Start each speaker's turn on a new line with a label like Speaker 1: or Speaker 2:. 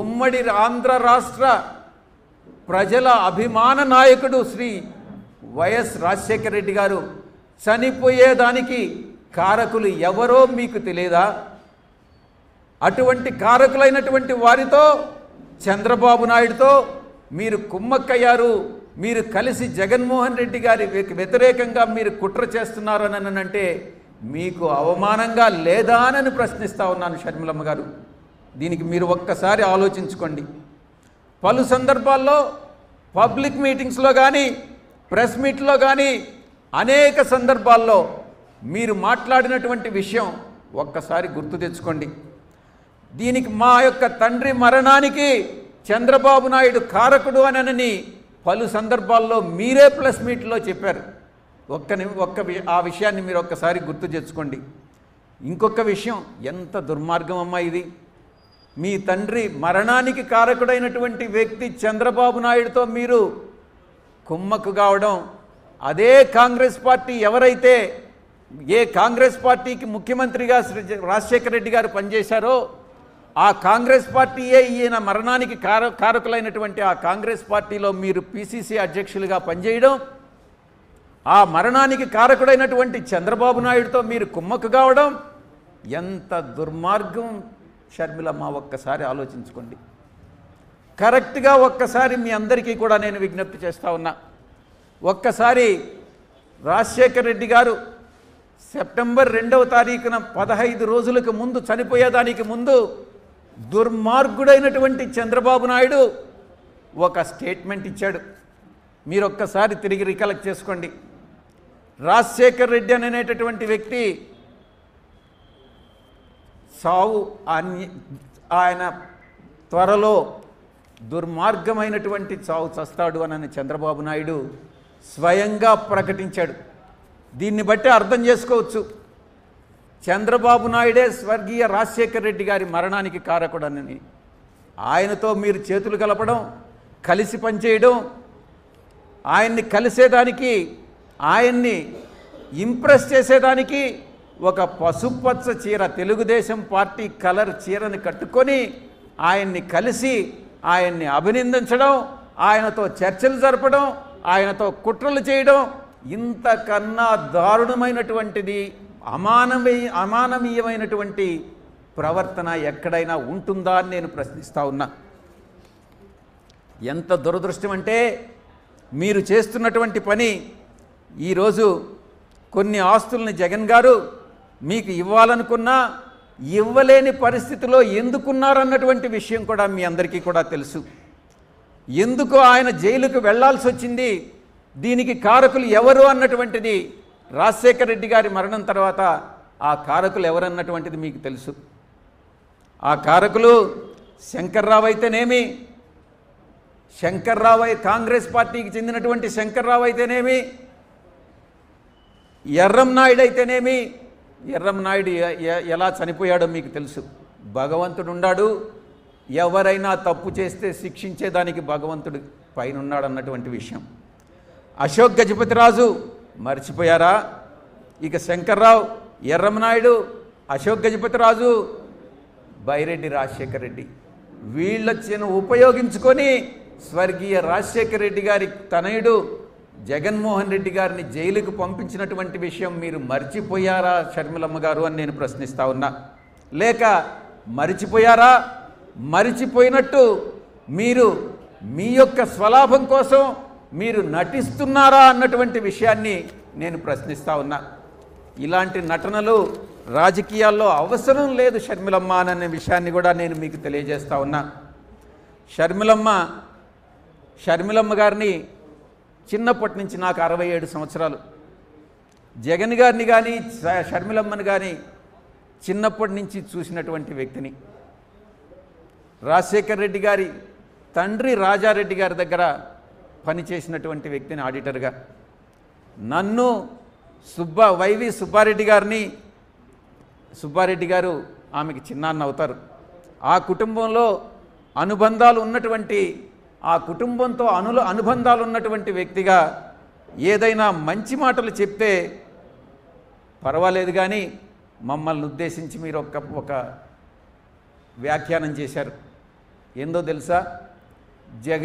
Speaker 1: ఉమ్మడి ఆంధ్ర రాష్ట్ర ప్రజల అభిమాన నాయకుడు శ్రీ వైఎస్ రాజశేఖర రెడ్డి గారు. చనిపోయేదానికి కారకులు ఎవరో మీకు తెలియదా? అటువంటి కారకులైనటువంటి వారితో చంద్రబాబు నాయుడుతో మీరు కుమ్మక్కయ్యారు. మీరు కలిసి జగన్మోహన్ రెడ్డి గారి వ్యతిరేకంగా మీరు కుట్ర చేస్తున్నారని అంటే మీకు అవమానంగా లేదా అని ప్రశ్నిస్తా ఉన్నాను షర్మిలమ్మ గారు. దీనికి మీరు ఒక్కసారి ఆలోచించుకోండి. పలు సందర్భాల్లో పబ్లిక్ మీటింగ్స్లో కానీ ప్రెస్ మీట్లో కానీ అనేక సందర్భాల్లో మీరు మాట్లాడినటువంటి విషయం ఒక్కసారి గుర్తు తెచ్చుకోండి. దీనికి మా యొక్క తండ్రి మరణానికి చంద్రబాబు నాయుడు కారకుడు అనని పలు సందర్భాల్లో మీరే ప్లస్ మీట్లో చెప్పారు. ఒక్క ఒక్క ఆ విషయాన్ని మీరు ఒక్కసారి గుర్తు తెచ్చుకోండి. ఇంకొక విషయం ఎంత దుర్మార్గం అమ్మా ఇది. మీ తండ్రి మరణానికి కారకుడైనటువంటి వ్యక్తి చంద్రబాబు నాయుడుతో మీరు కుమ్మక్కు కావడం అదే కాంగ్రెస్ పార్టీ ఎవరైతే ఏ కాంగ్రెస్ పార్టీకి ముఖ్యమంత్రిగా శ్రీ రాజశేఖర రెడ్డి గారు పనిచేశారో ఆ కాంగ్రెస్ పార్టీయే ఈయన మరణానికి కార కారకులైనటువంటి ఆ కాంగ్రెస్ పార్టీలో మీరు పిసిసి అధ్యక్షులుగా పనిచేయడం ఆ మరణానికి కారకుడైనటువంటి చంద్రబాబు నాయుడుతో మీరు కుమ్మక్కు కావడం ఎంత దుర్మార్గం షర్మిలమ్మ ఒక్కసారి ఆలోచించుకోండి. కరెక్ట్గా ఒక్కసారి మీ అందరికీ కూడా నేను విజ్ఞప్తి చేస్తా ఉన్నా. ఒక్కసారి రాజశేఖర రెడ్డి గారు సెప్టెంబర్ రెండవ తారీఖున పదహైదు రోజులకు ముందు చనిపోయేదానికి ముందు దుర్మార్గుడైనటువంటి చంద్రబాబు నాయుడు ఒక స్టేట్మెంట్ ఇచ్చాడు. మీరు ఒక్కసారి తిరిగి రికలెక్ట్ చేసుకోండి. రాజశేఖర్ రెడ్డి అనేటటువంటి వ్యక్తి సావు ఆయన త్వరలో దుర్మార్గమైనటువంటి చావు చస్తాడు అని చంద్రబాబు నాయుడు స్వయంగా ప్రకటించాడు. దీన్ని బట్టి అర్థం చేసుకోవచ్చు. చంద్రబాబు నాయుడే స్వర్గీయ రాజశేఖర రెడ్డి గారి మరణానికి కారకుడనని. ఆయనతో మీరు చేతులు కలపడం కలిసి పనిచేయడం ఆయన్ని కలిసేదానికి ఆయన్ని ఇంప్రెస్ చేసేదానికి ఒక పసుపచ్చ చీర తెలుగుదేశం పార్టీ కలర్ చీరని కట్టుకొని ఆయన్ని కలిసి ఆయన్ని అభినందించడం ఆయనతో చర్చలు జరపడం ఆయనతో కుట్రలు చేయడం ఇంతకన్నా దారుణమైనటువంటిది అమానవీ అమానవీయమైనటువంటి ప్రవర్తన ఎక్కడైనా ఉంటుందా అని నేను ప్రశ్నిస్తూ ఉన్నా. ఎంత దురదృష్టం అంటే మీరు చేస్తున్నటువంటి పని ఈరోజు కొన్ని ఆస్తుల్ని జగన్ గారు మీకు ఇవ్వాలనుకున్నా ఇవ్వలేని పరిస్థితిలో ఎందుకున్నారన్నటువంటి విషయం కూడా మీ అందరికీ కూడా తెలుసు. ఎందుకు ఆయన జైలుకు వెళ్ళాల్సి వచ్చింది? దీనికి కారకులు ఎవరు అన్నటువంటిది రాజశేఖర రెడ్డి గారి మరణం తర్వాత ఆ కారకులు ఎవరన్నటువంటిది మీకు తెలుసు. ఆ కారకులు శంకర్రావు అయితేనేమి? శంకర్రావు కాంగ్రెస్ పార్టీకి చెందినటువంటి శంకర్రావు అయితేనేమి? ఎర్రం నాయుడు అయితేనేమి? ఎర్రమనాయుడు ఎలా చనిపోయాడో మీకు తెలుసు. భగవంతుడు ఉన్నాడు. ఎవరైనా తప్పు చేస్తే శిక్షించేదానికి భగవంతుడు పైన ఉన్నాడు అన్నటువంటి విషయం. అశోక్ గజపతిరాజు మర్చిపోయారా? ఇక శంకర్రావు ఎర్రమనాయుడు అశోక్ గజపతిరాజు బైరెడ్డి రాజశేఖర రెడ్డి. వీళ్ళొచ్చిన ఉపయోగించుకొని స్వర్గీయ రాజశేఖర రెడ్డి గారి తనయుడు జగన్మోహన్ రెడ్డి గారిని జైలుకు పంపించినటువంటి విషయం మీరు మర్చిపోయారా షర్మిలమ్మ గారు అని నేను ప్రశ్నిస్తా ఉన్నా. లేక మరిచిపోయారా? మరిచిపోయినట్టు మీరు మీ యొక్క స్వలాభం కోసం మీరు నటిస్తున్నారా అన్నటువంటి విషయాన్ని నేను ప్రశ్నిస్తా ఉన్నా. ఇలాంటి నటనలు రాజకీయాల్లో అవసరం లేదు షర్మిలమ్మ అనే విషయాన్ని కూడా నేను మీకు తెలియజేస్తా ఉన్నా. షర్మిలమ్మ షర్మిలమ్మ గారిని చిన్నప్పటి నుంచి నాకు అరవై ఏడు సంవత్సరాలు. జగన్ గారిని కానీ షర్మిలమ్మని కానీ చిన్నప్పటి నుంచి చూసినటువంటి వ్యక్తిని. రాజశేఖర్ రెడ్డి గారి తండ్రి రాజారెడ్డి గారి దగ్గర పనిచేసినటువంటి వ్యక్తిని ఆడిటర్గా. నన్ను సుబ్బ వైవి సుబ్బారెడ్డి గారిని సుబ్బారెడ్డి గారు ఆమెకి చిన్నాన్న అవుతారు. ఆ కుటుంబంలో అనుబంధాలు ఉన్నటువంటి ఆ కుటుంబంతో అనుల అనుబంధాలు ఉన్నటువంటి వ్యక్తిగా ఏదైనా మంచి మాటలు చెప్తే పర్వాలేదు కానీ మమ్మల్ని ఉద్దేశించి మీరు ఒక ఒక వ్యాఖ్యానం చేశారు. ఏందో తెలుసా? జగన్